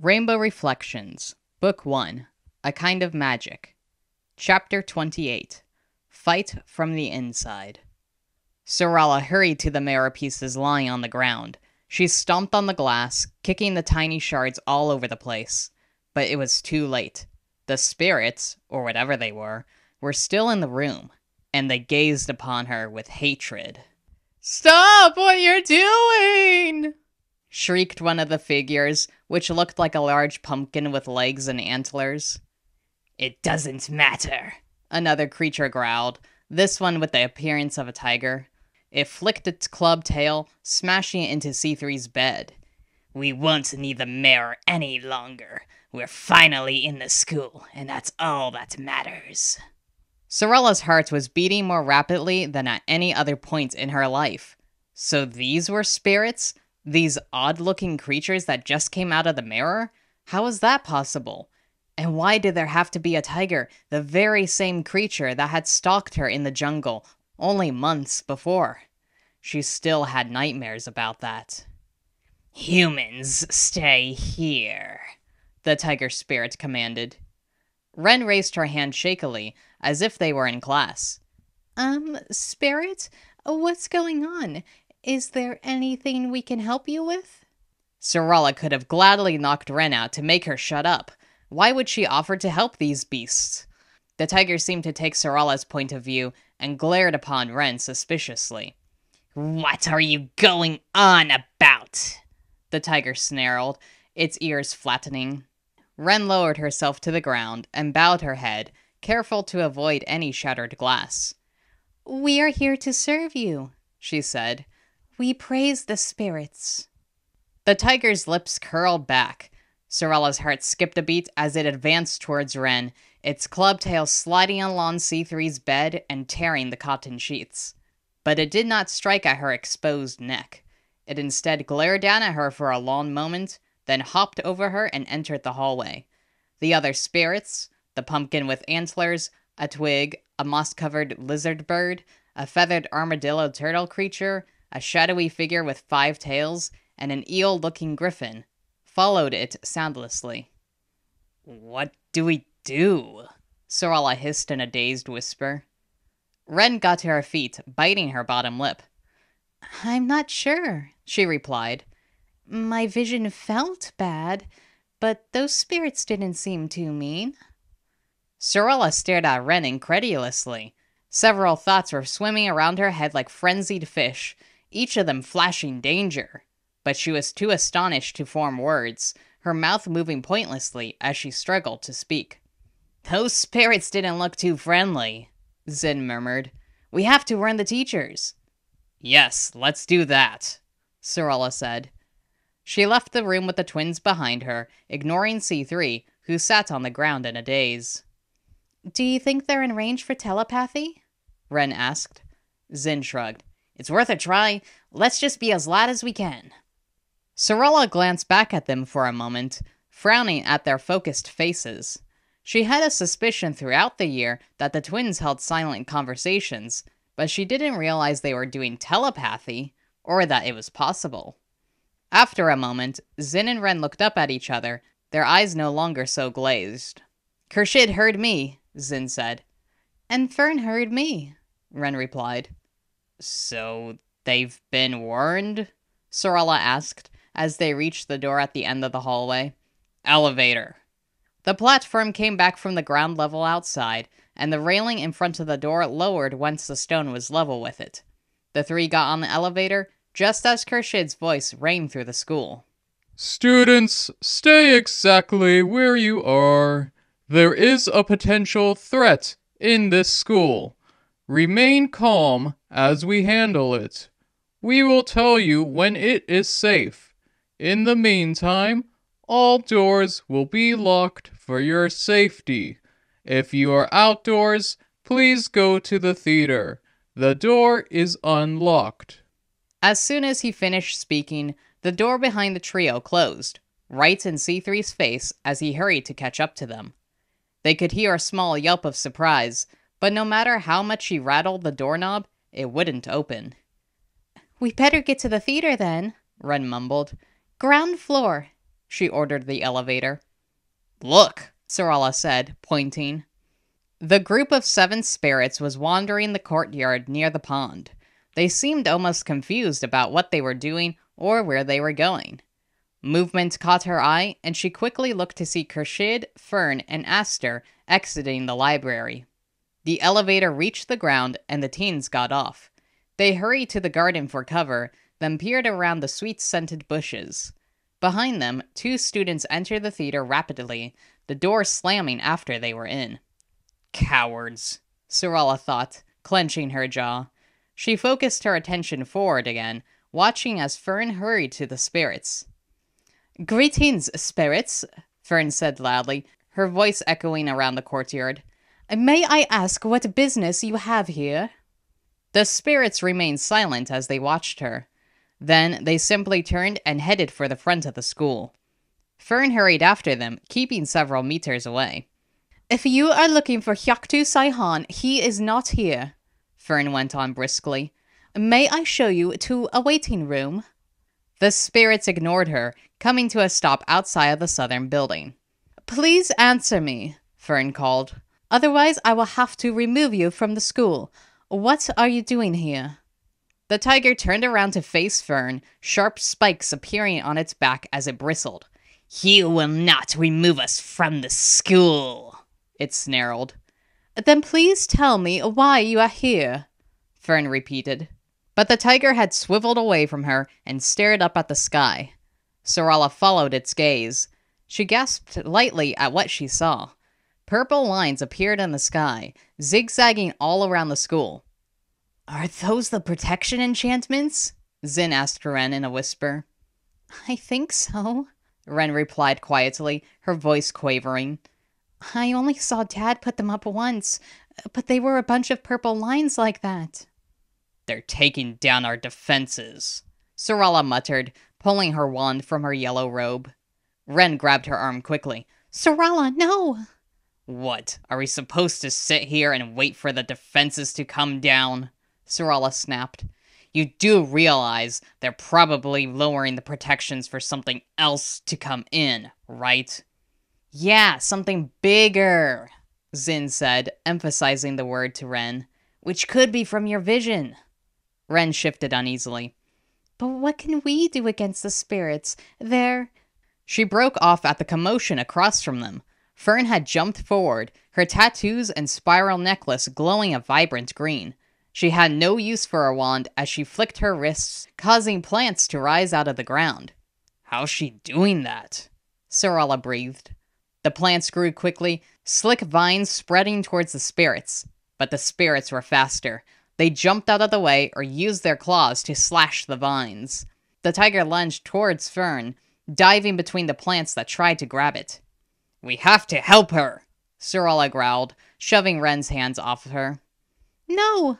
Rainbow Reflections, Book 1 A Kind of Magic, Chapter 28 Fight from the Inside. Sorala hurried to the mirror pieces lying on the ground. She stomped on the glass, kicking the tiny shards all over the place. But it was too late. The spirits, or whatever they were, were still in the room, and they gazed upon her with hatred. Stop what you're doing! Shrieked one of the figures, which looked like a large pumpkin with legs and antlers. It doesn't matter, another creature growled, this one with the appearance of a tiger. It flicked its club tail, smashing it into C3's bed. We won't need the mirror any longer. We're finally in the school, and that's all that matters. Sorella's heart was beating more rapidly than at any other point in her life. So these were spirits? These odd looking creatures that just came out of the mirror? How was that possible? And why did there have to be a tiger, the very same creature that had stalked her in the jungle only months before? She still had nightmares about that. Humans, stay here, the tiger spirit commanded. Wren raised her hand shakily, as if they were in class. Um, spirit? What's going on? Is there anything we can help you with? Sorala could have gladly knocked Ren out to make her shut up. Why would she offer to help these beasts? The tiger seemed to take Sorala's point of view and glared upon Ren suspiciously. What are you going on about? The tiger snarled, its ears flattening. Ren lowered herself to the ground and bowed her head, careful to avoid any shattered glass. We are here to serve you, she said. We praise the spirits. The tiger's lips curled back. Sorella's heart skipped a beat as it advanced towards Wren, its club tail sliding along C3's bed and tearing the cotton sheets. But it did not strike at her exposed neck. It instead glared down at her for a long moment, then hopped over her and entered the hallway. The other spirits, the pumpkin with antlers, a twig, a moss covered lizard bird, a feathered armadillo turtle creature, a shadowy figure with five tails, and an eel looking griffin, followed it soundlessly. What do we do? Sorala hissed in a dazed whisper. Ren got to her feet, biting her bottom lip. I'm not sure, she replied. My vision felt bad, but those spirits didn't seem too mean. Sorella stared at Ren incredulously. Several thoughts were swimming around her head like frenzied fish, each of them flashing danger. But she was too astonished to form words, her mouth moving pointlessly as she struggled to speak. Those spirits didn't look too friendly, Zin murmured. We have to warn the teachers. Yes, let's do that, Sorella said. She left the room with the twins behind her, ignoring C3, who sat on the ground in a daze. Do you think they're in range for telepathy? Ren asked. Zin shrugged. It's worth a try. Let's just be as loud as we can. Sorella glanced back at them for a moment, frowning at their focused faces. She had a suspicion throughout the year that the twins held silent conversations, but she didn't realize they were doing telepathy, or that it was possible. After a moment, Zin and Wren looked up at each other, their eyes no longer so glazed. Khurshid heard me, Zin said. And Fern heard me, Wren replied. So they've been warned? Sorella asked as they reached the door at the end of the hallway. Elevator. The platform came back from the ground level outside, and the railing in front of the door lowered once the stone was level with it. The three got on the elevator just as Khurshid's voice rang through the school. Students, stay exactly where you are. There is a potential threat in this school. Remain calm as we handle it. We will tell you when it is safe. In the meantime, all doors will be locked for your safety. If you are outdoors, please go to the theater. The door is unlocked. As soon as he finished speaking, the door behind the trio closed, right in C3's face as he hurried to catch up to them. They could hear a small yelp of surprise, but no matter how much he rattled the doorknob, it wouldn't open. We better get to the theater then, Wren mumbled. Ground floor. she ordered the elevator. Look, Sarala said, pointing. The group of seven spirits was wandering the courtyard near the pond. They seemed almost confused about what they were doing or where they were going. Movement caught her eye, and she quickly looked to see Khurshid, Fern, and Aster exiting the library. The elevator reached the ground, and the teens got off. They hurried to the garden for cover, then peered around the sweet scented bushes. Behind them, two students entered the theater rapidly, the door slamming after they were in. Cowards, Sarala thought, clenching her jaw. She focused her attention forward again, watching as Fern hurried to the spirits. Greetings, spirits, Fern said loudly, her voice echoing around the courtyard. May I ask what business you have here? The spirits remained silent as they watched her. Then they simply turned and headed for the front of the school. Fern hurried after them, keeping several meters away. If you are looking for Hyaktu Saihan, he is not here, Fern went on briskly. May I show you to a waiting room? The spirits ignored her, coming to a stop outside of the southern building. Please answer me, Fern called. Otherwise, I will have to remove you from the school. What are you doing here? The tiger turned around to face Fern, sharp spikes appearing on its back as it bristled. You will not remove us from the school, it snarled. Then please tell me why you are here, Fern repeated. But the tiger had swiveled away from her and stared up at the sky. Sarala followed its gaze. She gasped lightly at what she saw. Purple lines appeared in the sky, zigzagging all around the school. Are those the protection enchantments? Zin asked Ren in a whisper. I think so, Ren replied quietly, her voice quavering. I only saw Dad put them up once, but they were a bunch of purple lines like that. They're taking down our defenses, Sarala muttered, pulling her wand from her yellow robe. Ren grabbed her arm quickly. Sarala, no! What, are we supposed to sit here and wait for the defenses to come down? Sarala snapped. You do realize they're probably lowering the protections for something else to come in, right? Yeah, something bigger, Zin said, emphasizing the word to Ren. Which could be from your vision. Ren shifted uneasily. But what can we do against the spirits? They're. She broke off at the commotion across from them. Fern had jumped forward, her tattoos and spiral necklace glowing a vibrant green. She had no use for a wand as she flicked her wrists, causing plants to rise out of the ground. How's she doing that? Sarala breathed. The plants grew quickly, slick vines spreading towards the spirits. But the spirits were faster. They jumped out of the way or used their claws to slash the vines. The tiger lunged towards Fern, diving between the plants that tried to grab it. We have to help her, Sarala growled, shoving Ren's hands off of her. No!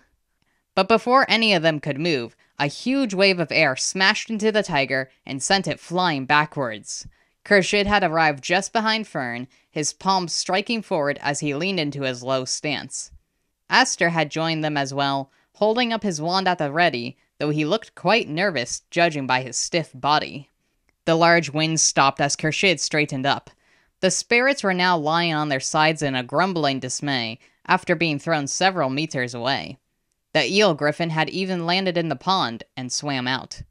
But before any of them could move, a huge wave of air smashed into the tiger and sent it flying backwards. Khurshid had arrived just behind Fern, his palms striking forward as he leaned into his low stance. Aster had joined them as well, holding up his wand at the ready, though he looked quite nervous, judging by his stiff body. The large wind stopped as Khurshid straightened up. The spirits were now lying on their sides in a grumbling dismay, after being thrown several meters away. The eel griffin had even landed in the pond and swam out.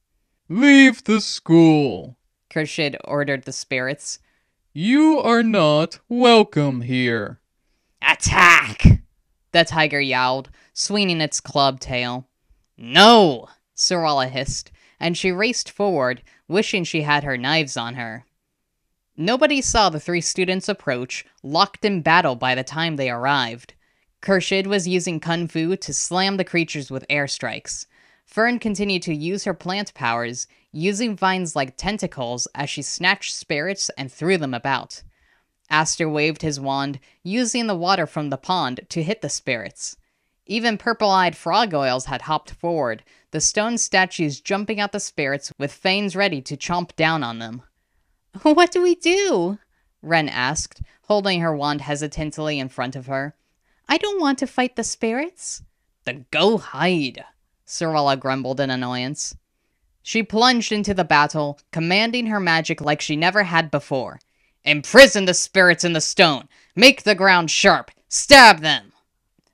Leave the school, Khurshid ordered the spirits. You are not welcome here. Attack! The tiger yowled, swinging its club tail. No! Sarala hissed, and she raced forward, wishing she had her knives on her. Nobody saw the three students approach, locked in battle by the time they arrived. Khurshid was using Kung Fu to slam the creatures with airstrikes. Fern continued to use her plant powers, using vines like tentacles as she snatched spirits and threw them about. Aster waved his wand, using the water from the pond to hit the spirits. Even purple eyed Frogoyles had hopped forward, the stone statues jumping at the spirits with fangs ready to chomp down on them. What do we do? Ren asked, holding her wand hesitantly in front of her. I don't want to fight the spirits. Then go hide, Sarala grumbled in annoyance. She plunged into the battle, commanding her magic like she never had before. Imprison the spirits in the stone! Make the ground sharp! Stab them!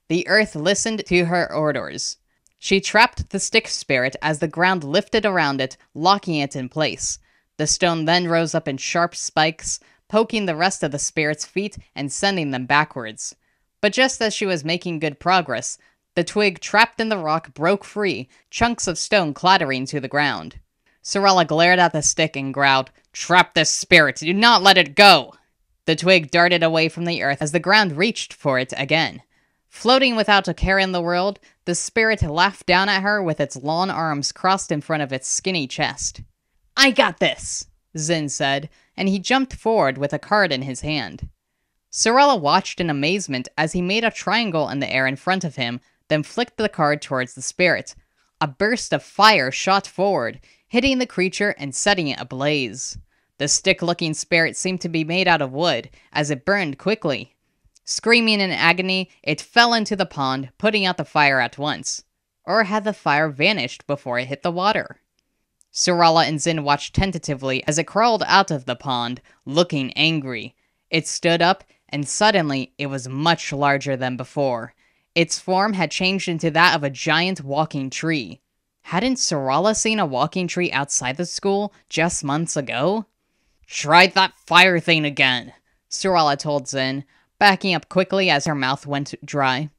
The earth listened to her orders. She trapped the stick spirit as the ground lifted around it, locking it in place. The stone then rose up in sharp spikes, poking the rest of the spirit's feet and sending them backwards. But just as she was making good progress, the twig trapped in the rock broke free, chunks of stone clattering to the ground. Sorella glared at the stick and growled, Trap this spirit! Do not let it go! The twig darted away from the earth as the ground reached for it again. Floating without a care in the world, the spirit laughed down at her with its long arms crossed in front of its skinny chest. I got this, Zin said, and he jumped forward with a card in his hand. Sorella watched in amazement as he made a triangle in the air in front of him, then flicked the card towards the spirit. A burst of fire shot forward, hitting the creature and setting it ablaze. The stick looking spirit seemed to be made out of wood, as it burned quickly. Screaming in agony, it fell into the pond, putting out the fire at once. Or had the fire vanished before it hit the water? Sorella and Zin watched tentatively as it crawled out of the pond, looking angry. It stood up, and suddenly it was much larger than before. Its form had changed into that of a giant walking tree. Hadn't Sorella seen a walking tree outside the school just months ago? Try that fire thing again, Sorella told Zin, backing up quickly as her mouth went dry.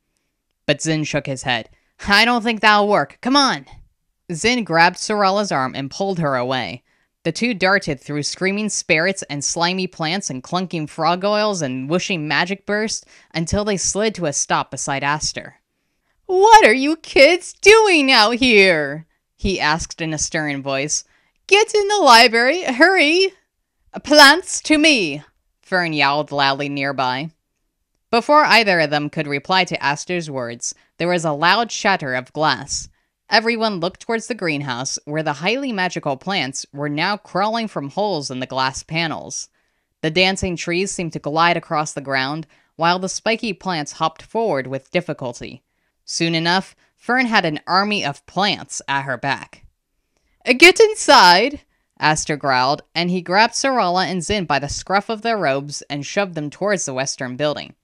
But Zin shook his head. I don't think that'll work. Come on. Zin grabbed Sorella's arm and pulled her away. The two darted through screaming spirits and slimy plants and clunking Frogoyles and whooshing magic bursts until they slid to a stop beside Aster. What are you kids doing out here? he asked in a stern voice. Get in the library, hurry! Plants to me! Fern yowled loudly nearby. Before either of them could reply to Aster's words, there was a loud shatter of glass. Everyone looked towards the greenhouse, where the highly magical plants were now crawling from holes in the glass panels. The dancing trees seemed to glide across the ground, while the spiky plants hopped forward with difficulty. Soon enough, Fern had an army of plants at her back. Get inside, Aster growled, and he grabbed Sorella and Zin by the scruff of their robes and shoved them towards the western building.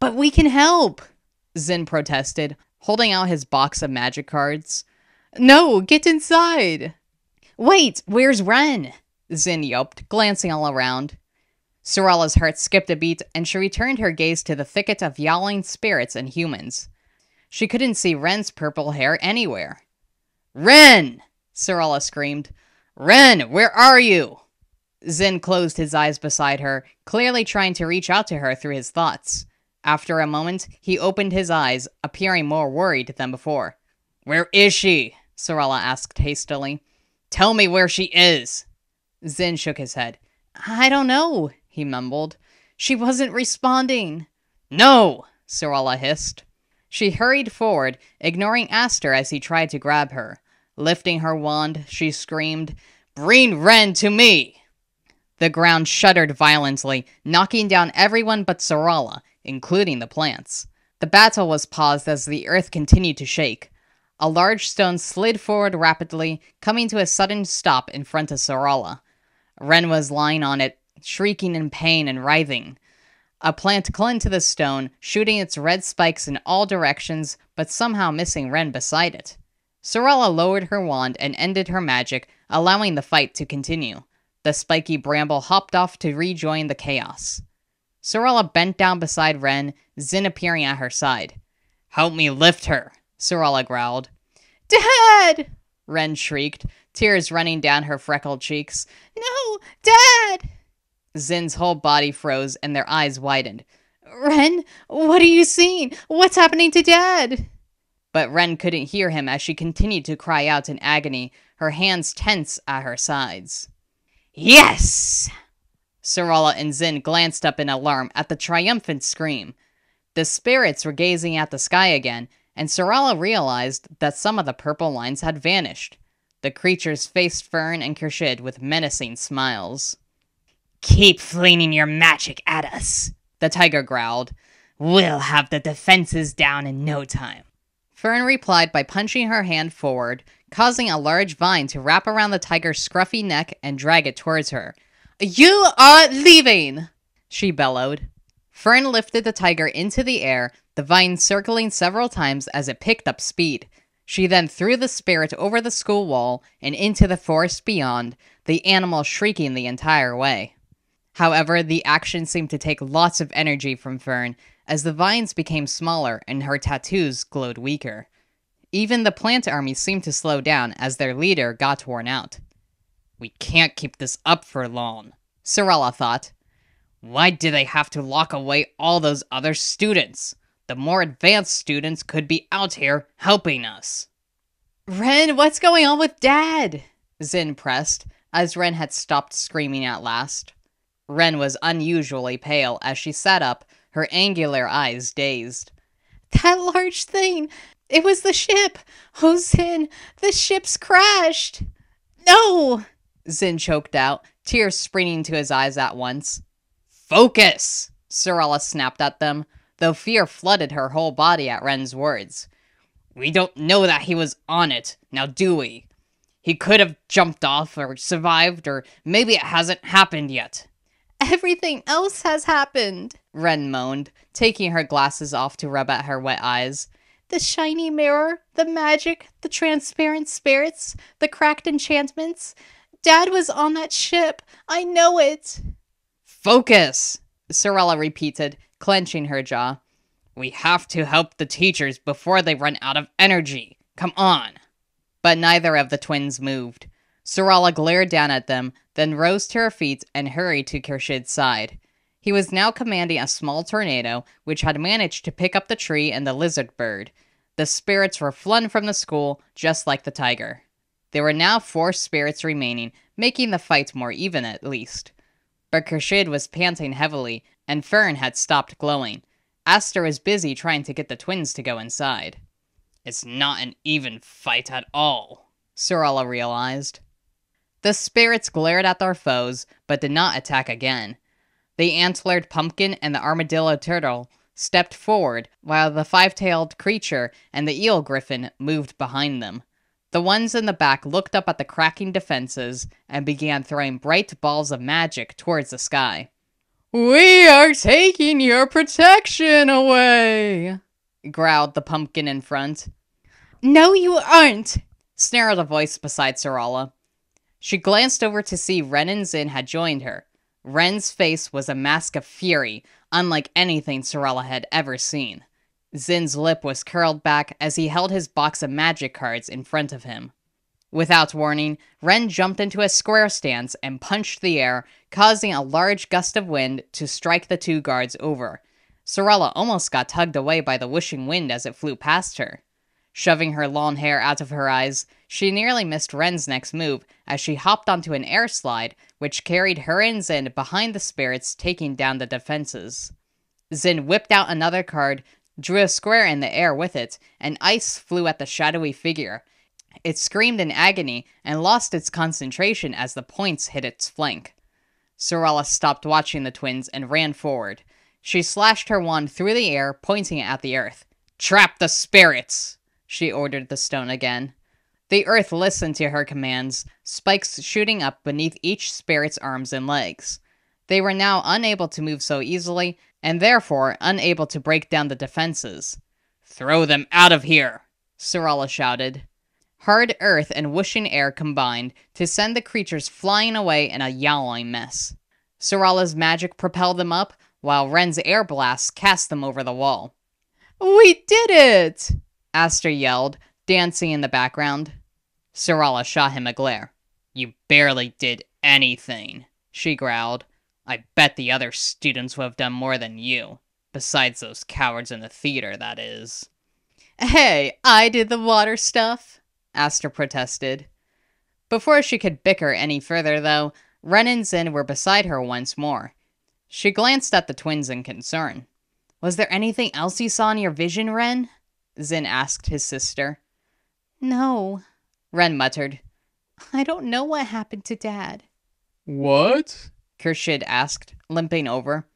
But we can help, Zin protested, holding out his box of magic cards. No, get inside. Wait, where's Ren? Zin yelped, glancing all around. Sorella's heart skipped a beat, and she returned her gaze to the thicket of yowling spirits and humans. She couldn't see Ren's purple hair anywhere. Ren! Sorella screamed. Ren, where are you? Zin closed his eyes beside her, clearly trying to reach out to her through his thoughts. After a moment, he opened his eyes, appearing more worried than before. Where is she? Sorella asked hastily. Tell me where she is. Zin shook his head. I don't know, he mumbled. She wasn't responding. No, Sorella hissed. She hurried forward, ignoring Aster as he tried to grab her. Lifting her wand, she screamed, Bring Ren to me! The ground shuddered violently, knocking down everyone but Sorella, including the plants. The battle was paused as the earth continued to shake. A large stone slid forward rapidly, coming to a sudden stop in front of Sorella. Ren was lying on it, shrieking in pain and writhing. A plant clung to the stone, shooting its red spikes in all directions, but somehow missing Ren beside it. Sorella lowered her wand and ended her magic, allowing the fight to continue. The spiky bramble hopped off to rejoin the chaos. Sorella bent down beside Ren, Zin appearing at her side. Help me lift her, Sorella growled. Dad! Ren shrieked, tears running down her freckled cheeks. No, Dad! Zin's whole body froze and their eyes widened. Ren, what are you seeing? What's happening to Dad? But Ren couldn't hear him as she continued to cry out in agony, her hands tense at her sides. Yes! Sorella and Zin glanced up in alarm at the triumphant scream. The spirits were gazing at the sky again, and Sorella realized that some of the purple lines had vanished. The creatures faced Fern and Khurshid with menacing smiles. Keep flinging your magic at us, the tiger growled. We'll have the defenses down in no time. Fern replied by punching her hand forward, causing a large vine to wrap around the tiger's scruffy neck and drag it towards her. You are leaving! She bellowed. Fern lifted the tiger into the air, the vine circling several times as it picked up speed. She then threw the spirit over the school wall and into the forest beyond, the animal shrieking the entire way. However, the action seemed to take lots of energy from Fern as the vines became smaller and her tattoos glowed weaker. Even the plant army seemed to slow down as their leader got worn out. We can't keep this up for long, Sorella thought. Why do they have to lock away all those other students? The more advanced students could be out here helping us. Ren, what's going on with Dad? Zin pressed, as Ren had stopped screaming at last. Ren was unusually pale as she sat up, her angular eyes dazed. That large thing! It was the ship! Oh, Zin, the ship's crashed! No! Zin choked out, tears springing to his eyes at once. Focus! Sorella snapped at them, though fear flooded her whole body at Ren's words. We don't know that he was on it, now do we? He could have jumped off or survived, or maybe it hasn't happened yet. Everything else has happened, Ren moaned, taking her glasses off to rub at her wet eyes. The shiny mirror, the magic, the transparent spirits, the cracked enchantments. Dad was on that ship. I know it. Focus, Sorella repeated, clenching her jaw. We have to help the teachers before they run out of energy. Come on. But neither of the twins moved. Sorella glared down at them, then rose to her feet and hurried to Khurshid's side. He was now commanding a small tornado, which had managed to pick up the tree and the lizard bird. The spirits were flung from the school, just like the tiger. There were now four spirits remaining, making the fight more even at least. But Khurshid was panting heavily, and Fern had stopped glowing. Aster was busy trying to get the twins to go inside. It's not an even fight at all, Sorella realized. The spirits glared at their foes, but did not attack again. The antlered pumpkin and the armadillo turtle stepped forward, while the five tailed creature and the eel griffin moved behind them. The ones in the back looked up at the cracking defenses and began throwing bright balls of magic towards the sky. We are taking your protection away, growled the pumpkin in front. No, you aren't, snarled a voice beside Sorella. She glanced over to see Ren and Zin had joined her. Ren's face was a mask of fury, unlike anything Sorella had ever seen. Zin's lip was curled back as he held his box of magic cards in front of him. Without warning, Ren jumped into a square stance and punched the air, causing a large gust of wind to strike the two guards over. Sorella almost got tugged away by the wishing wind as it flew past her. Shoving her long hair out of her eyes, she nearly missed Ren's next move as she hopped onto an air slide, which carried her and Zin behind the spirits, taking down the defenses. Zin whipped out another card, drew a square in the air with it, and ice flew at the shadowy figure, it screamed in agony and lost its concentration as the points hit its flank. Sorella stopped watching the twins and ran forward. She slashed her wand through the air, pointing it at the earth. Trap the spirits! She ordered the stone again. The earth listened to her commands, spikes shooting up beneath each spirit's arms and legs. They were now unable to move so easily, and therefore unable to break down the defenses. Throw them out of here! Sorella shouted. Hard earth and whooshing air combined to send the creatures flying away in a yowling mess. Sorella's magic propelled them up, while Ren's air blast cast them over the wall. We did it! Aster yelled, dancing in the background. Sorella shot him a glare. You barely did anything, she growled. I bet the other students would have done more than you. Besides those cowards in the theater, that is. Hey, I did the water stuff. Aster protested. Before she could bicker any further, though, Ren and Zin were beside her once more. She glanced at the twins in concern. Was there anything else you saw in your vision, Ren? Zin asked his sister. No, Ren muttered. I don't know what happened to Dad. What? Khurshid asked, limping over.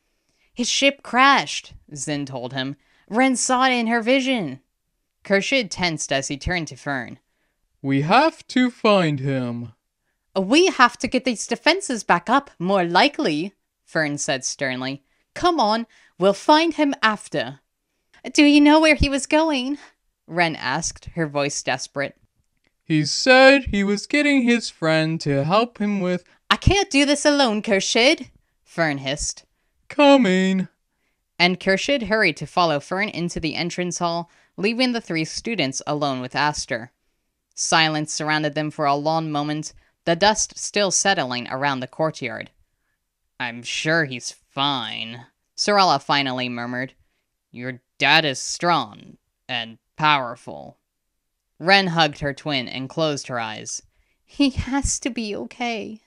His ship crashed, Zin told him. Ren saw it in her vision. Khurshid tensed as he turned to Fern. We have to find him. We have to get these defenses back up, more likely, Fern said sternly. Come on, we'll find him after. Do you know where he was going? Wren asked, her voice desperate. He said he was getting his friend to help him with. I can't do this alone, Khurshid, Fern hissed. Coming. And Khurshid hurried to follow Fern into the entrance hall, leaving the three students alone with Aster. Silence surrounded them for a long moment, the dust still settling around the courtyard. I'm sure he's fine, Sorella finally murmured. Your dad is strong and powerful. Wren hugged her twin and closed her eyes. He has to be okay.